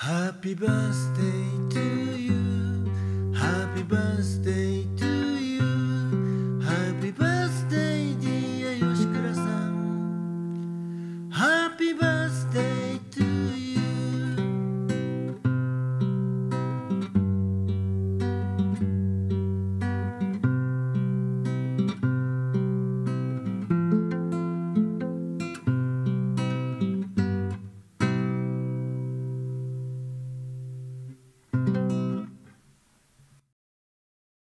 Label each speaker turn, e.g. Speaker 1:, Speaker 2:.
Speaker 1: Happy birthday to you. Happy birthday to you. Happy birthday, dear Yoshikura-san. Happy birthday.